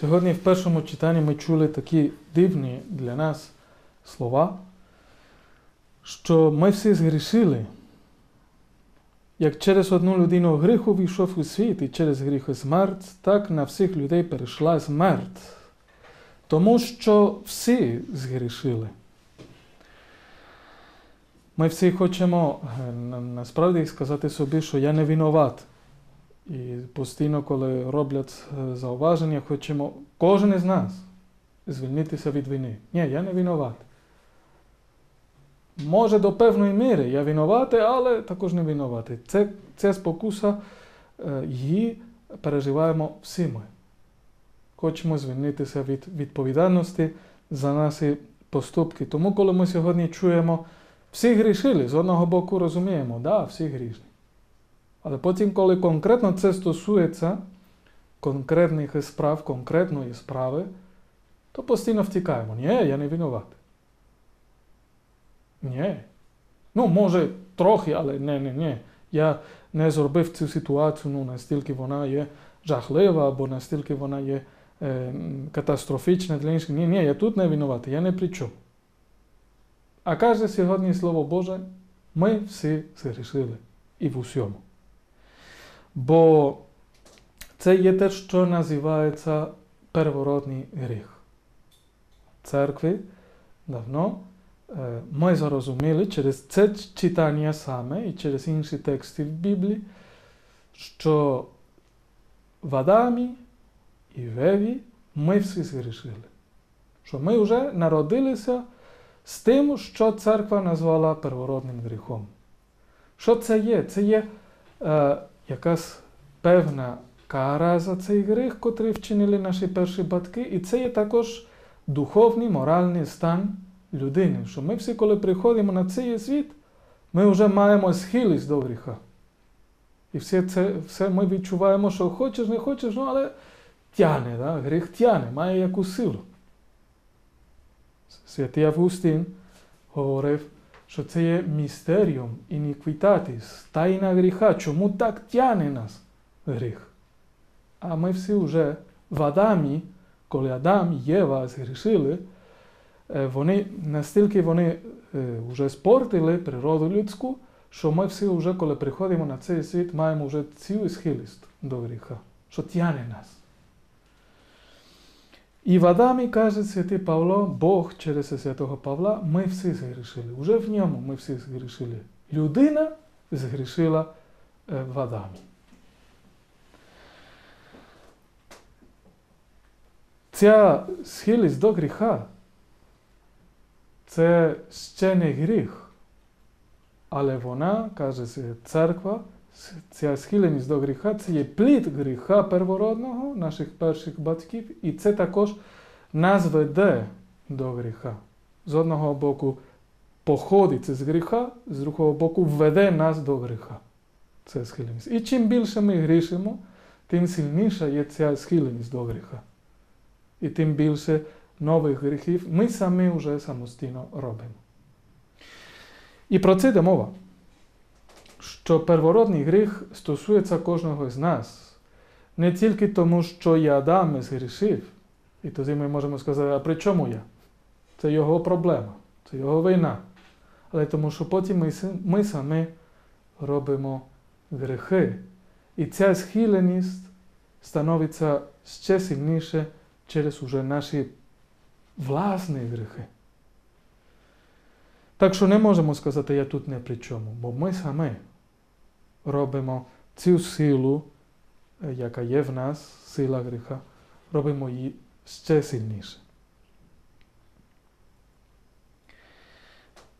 Сьогодні в першому читанні ми чули такі дивні для нас слова, що ми всі згрішили. Як через одну людину гріху війшов у світ і через гріхи смерть, так на всіх людей перейшла смерть. Тому що всі згрішили. Ми всі хочемо насправді сказати собі, що я не винуват. І постійно, коли роблять зауваження, хочемо кожен із нас звільнитися від вини. Ні, я не винуват. Може, до певної міри я винуватий, але також не винуватий. Це, це спокуса, її переживаємо всі ми. Хочемо звільнитися від відповідальності за наші поступки. Тому, коли ми сьогодні чуємо, всі грішили, з одного боку розуміємо, да, всі грішні. Але потім, коли конкретно це стосується конкретних справ, конкретної справи, то постійно втікаємо. Ні, я не винуватий. Ні. Ну, може, трохи, але не, не, не. Я не зробив цю ситуацію, ну, настільки вона є жахлива, або настільки вона є е, катастрофічна для інших. Ні, ні, я тут не винуватий, я не при. А каже сьогодні Слово Боже, ми всі згрішили і в усьому. Бо це є те, що називається первородний гріх. Церкві давно ми зрозуміли через це читання саме і через інші тексти в Біблії, що в Адамі і в Еві ми всі згрішили. Що ми вже народилися з тим, що церква назвала первородним гріхом. Що це є? Це є е, якась певна кара за цей гріх, котрий вчинили наші перші батьки, і це є також духовний, моральний стан людини. Що ми всі, коли приходимо на цей світ, ми вже маємо схилість до гріха. І все це все ми відчуваємо, що хочеш, не хочеш, ну, але тяне, да? гріх тяне, має якусь силу. Святий Августин говорив, що це є містеріум ініквітатіс, тайна гріха. Чому так тяне нас гріх? А ми всі вже в Адамі, коли Адам і Єва згрішили, вони настільки вони вже спортили природу людську, що ми всі вже, коли приходимо на цей світ, маємо вже цілу схилість до гріха, що тяне нас. І в Адамі, каже святий Павло, Бог через святого Павла, ми всі згрішили. Уже в ньому ми всі згрішили. Людина згрішила в Адамі. Ця схилість до гріха це ще не гріх. Але вона, каже церква, ця схиленість до гріха це є плід гріха первородного наших перших батьків, і це також нас веде до гріха. З одного боку походить з гріха, з другого боку веде нас до гріха. Це схиленість. І чим більше ми грішимо, тим сильніша є ця схиленість до гріха. І тим більше нових гріхів ми самі вже самостійно робимо. І про це йде мова, що первородний гріх стосується кожного з нас. Не тільки тому, що я Адам згрішив, і тоді ми можемо сказати, а при чому я? Це його проблема, це його війна. Але тому, що потім ми, ми самі робимо гріхи. І ця схиленість становиться ще сильніше через уже наші власні гріхи. Так що не можемо сказати, я тут не при чому, бо ми самі робимо цю силу, яка є в нас, сила гріха, робимо її ще сильніше.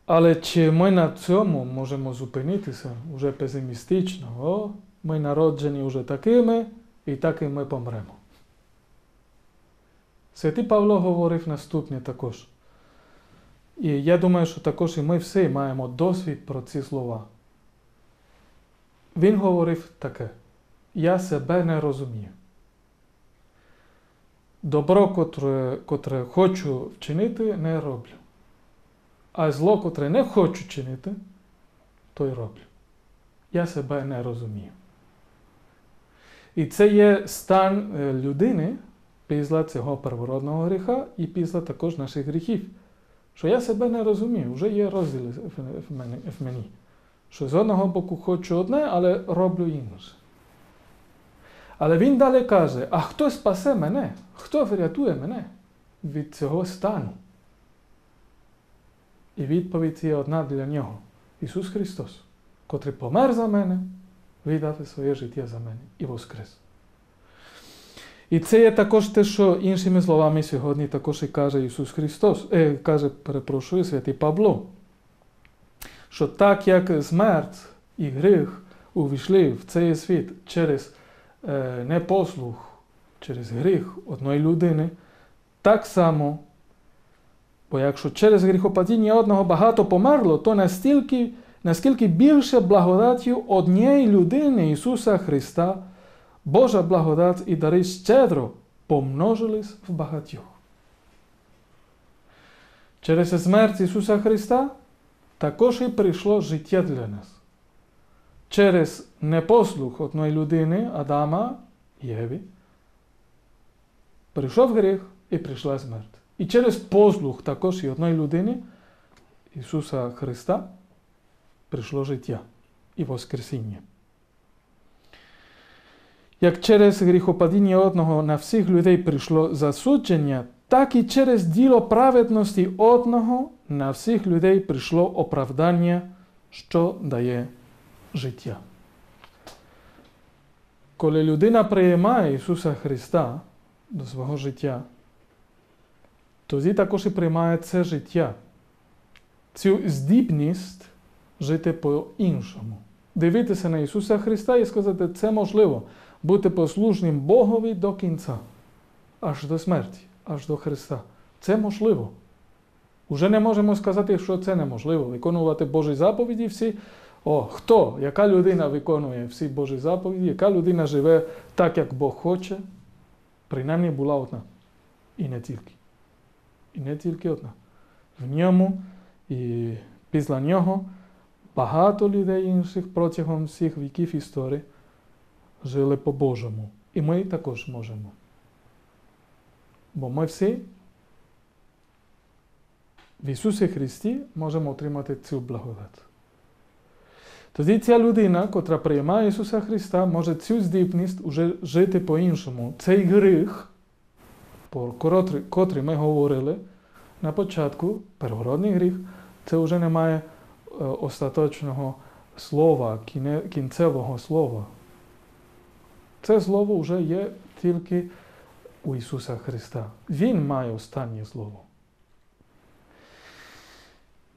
Але чи ми на цьому можемо зупинитися вже песимістично? О, ми народжені вже такими, і так і ми помремо. Святий Павло говорив наступне також. І я думаю, що також і ми всі маємо досвід про ці слова. Він говорив таке: Я себе не розумію. Добро, котре, котре хочу вчинити, не роблю. А зло, котре не хочу чинити, то й роблю. Я себе не розумію. І це є стан людини, після цього первородного гріха і після також наших гріхів. Що я себе не розумію, вже є розділ в мені. Що з одного боку хочу одне, але роблю інше. Але він далі каже: а хто спасе мене? Хто врятує мене від цього стану? І відповідь є одна для нього: Ісус Христос, котрий помер за мене, віддав своє життя за мене і воскрес. І це є також те, що іншими словами сьогодні також і каже Ісус Христос, е, каже, перепрошую, святий Павло, що так як смерть і гріх увійшли в цей світ через е, непослух, через гріх одної людини, так само, бо якщо через гріхопадіння одного багато померло, то настільки, наскільки більше благодаттю однієї людини Ісуса Христа. Божа благодать і дари щедро помножились в багатьох. Через смерть Ісуса Христа також і прийшло життя для нас. Через непослух одної людини, Адама Єві, прийшов гріх і прийшла смерть. І через послух також і одної людини, Ісуса Христа, прийшло життя і Воскресіння. Як через гріхопадіння одного на всіх людей прийшло засудження, так і через діло праведності одного на всіх людей прийшло оправдання, що дає життя. Коли людина приймає Ісуса Христа до свого життя, тоді також і приймає це життя, цю здібність жити по-іншому. Дивитися на Ісуса Христа і сказати, це можливо бути послушним Богові до кінця, аж до смерті, аж до Христа. Це можливо. Уже не можемо сказати, що це неможливо. Виконувати Божі заповіді всі. О, хто, яка людина виконує всі Божі заповіді, яка людина живе так, як Бог хоче, принаймні була одна. І не тільки. І не тільки одна. В ньому і після нього багато людей інших протягом всіх віків історії жили по-божому. І ми також можемо. Бо ми всі в Ісусі Христі можемо отримати цю благодать. Тоді ця людина, котра приймає Ісуса Христа, може цю здібність уже жити по-іншому. Цей гріх, про котрий ми говорили на початку, первородний гріх, це вже не має остаточного слова, кінцевого слова. Це слово вже є тільки у Ісуса Христа. Він має останнє слово.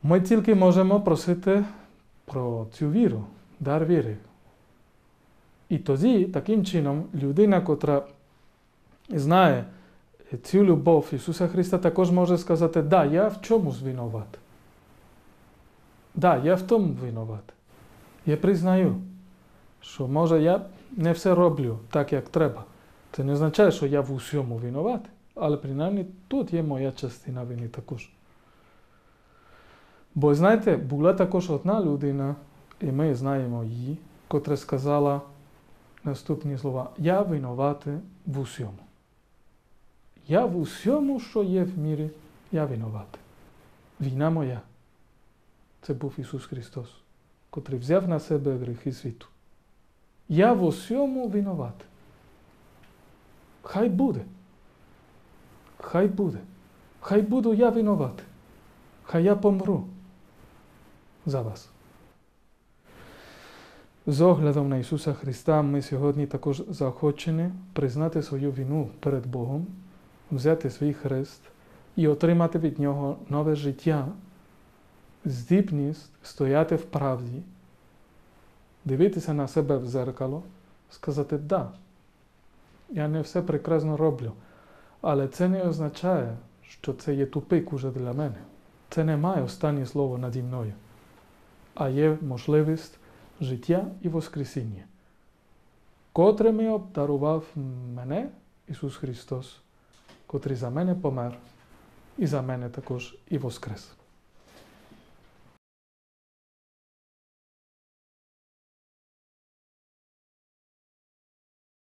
Ми тільки можемо просити про цю віру, дар віри. І тоді, таким чином, людина, котра знає цю любов Ісуса Христа, також може сказати, да, я в чомусь винуват. Да, я в тому винуват. Я признаю, що може я не все роблю так, як треба. Це не означає, що я в усьому винуватий, але принаймні тут є моя частина вини також. Бо знаєте, була також одна людина, і ми знаємо її, котра сказала наступні слова: Я винуватий в усьому. Я в усьому, що є в мірі, я винуватий. Війна моя. Це був Ісус Христос, котрий взяв на себе гріхи світу. Я в усьому винуват. Хай буде. Хай буде. Хай буду я винуват. Хай я помру за вас. З оглядом на Ісуса Христа ми сьогодні також заохочені признати свою вину перед Богом, взяти свій хрест і отримати від Нього нове життя, здібність стояти в правді дивитися на себе в зеркало, сказати да, я не все прекрасно роблю. Але це не означає, що це є тупик уже для мене. Це не має останнє слово наді мною, а є можливість життя і Воскресіння, котрими обдарував мене Ісус Христос, котрий за мене помер і за мене також і воскрес.